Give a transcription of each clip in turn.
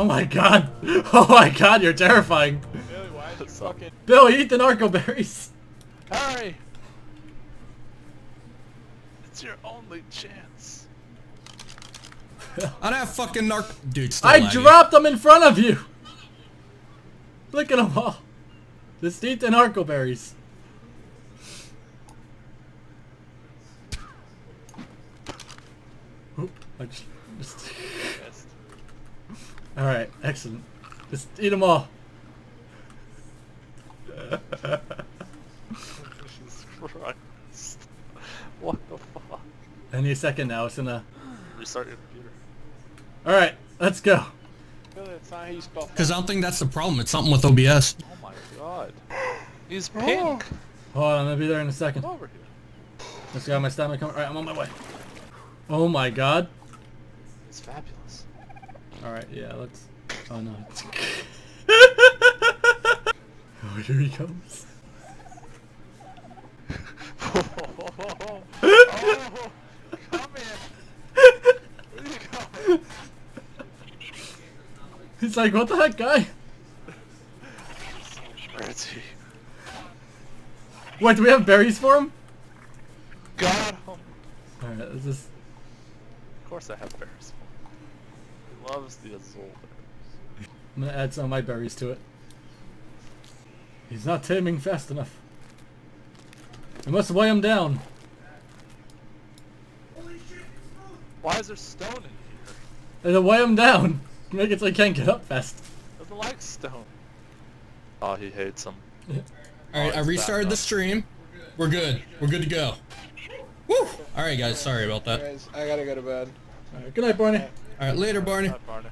Oh my god! Oh my god, you're terrifying! Billy, why is you fucking... Billy, eat the narco berries! Hurry! It's your only chance. I don't have fucking narc. Dude, still I lagging. dropped them in front of you! Look at them all! Just eat the narco berries. Oop, I just... just Yes. Alright, excellent. Just eat them all. Jesus Christ. What the fuck? Any second now, it's gonna... Restart your computer. Alright, let's go. Billy, it's not how you spell Because I don't think that's the problem. It's something with OBS. Oh my god. He's oh. pink. Hold on, I'm gonna be there in a second. Over here. Let's go, my stamina coming. Alright, I'm on my way. Oh my god. It's fabulous. Alright, yeah, let's... Oh no. oh, here he comes. oh, come here. Where you? He's like, what the heck, guy? Where is he? Wait, do we have berries for him? Got him. Alright, let's just... Of course I have bears. He loves the Azul bears. I'm gonna add some of my berries to it. He's not taming fast enough. I must weigh him down. Why is there stone in here? And then weigh him down. Make it so he can't get up fast. Doesn't like stone. Oh, he hates them. Alright, I oh, restarted the stream. We're good. We're good to go. Woo! Alright, guys. Sorry about that. Guys, I gotta go to bed. Alright, good night, Barney. Alright, later, Barney. Hi, Barney.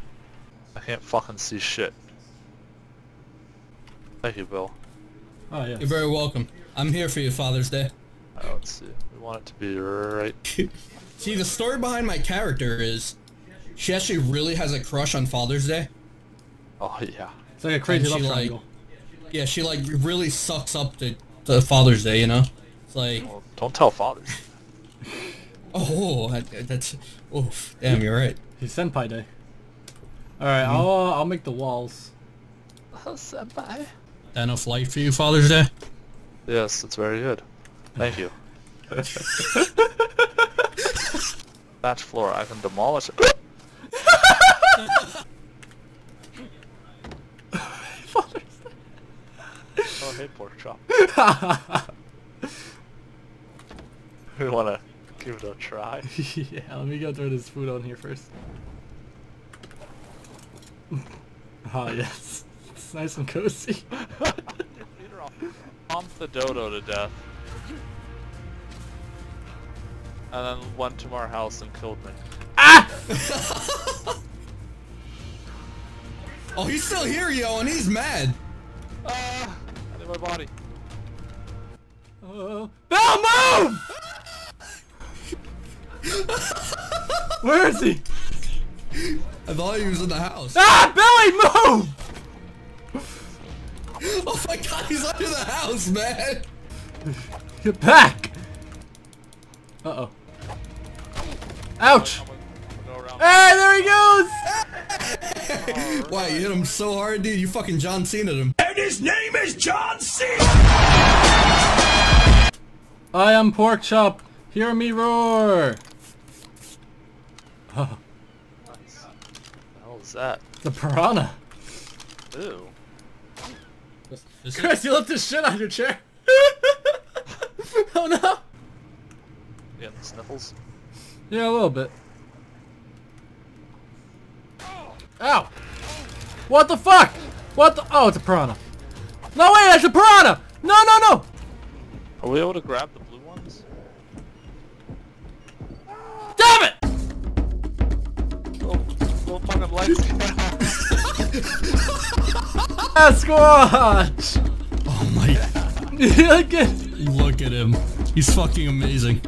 I can't fucking see shit. Thank you, Bill. Oh, yeah. You're very welcome. I'm here for you, Father's Day. Let's see. We want it to be right. See, the story behind my character is she actually really has a crush on Father's Day. Oh yeah. It's like a crazy And love she, like- triangle. Yeah, she like really sucks up to, to Father's Day, you know? It's like, Well, don't tell fathers. Oh, that's, oof, damn, you're right. He's Senpai Day. Alright, I'll, uh, I'll make the walls. Oh, senpai. That enough light for you, Father's Day? Yes, it's very good. Thank you. Thatch floor, I can demolish it. oh, hey, pork chop. We wanna give it a try. yeah, let me go throw this food on here first. Ah, yes. It's nice and cozy. Peter, I'll pump the dodo to death. And then went to our house and killed me. ah! Oh, he's still here, yo, and he's mad. Ah! I need my body. Uh, Bill, move! Where is he? I thought he was in the house. Ah, Billy, move! Oh my god, he's under the house, man. Get back! Uh-oh. Ouch! I'm gonna, I'm gonna go around. Hey, there he goes! Why, you hit him so hard, dude? You fucking John Cena him. And his name is John Cena! I am Pork Chop. Hear me roar! Oh, Nice. What the hell is that? the piranha. Ew. This is- Chris, you left this shit on your chair. oh no! Yeah, the sniffles? Yeah, a little bit. Ow! What the fuck? What the? Oh, it's a piranha. No, wait, that's a piranha! No, no, no! Are we able to grab the lights. Sasquatch! Oh my. Look at. Look at him. He's fucking amazing.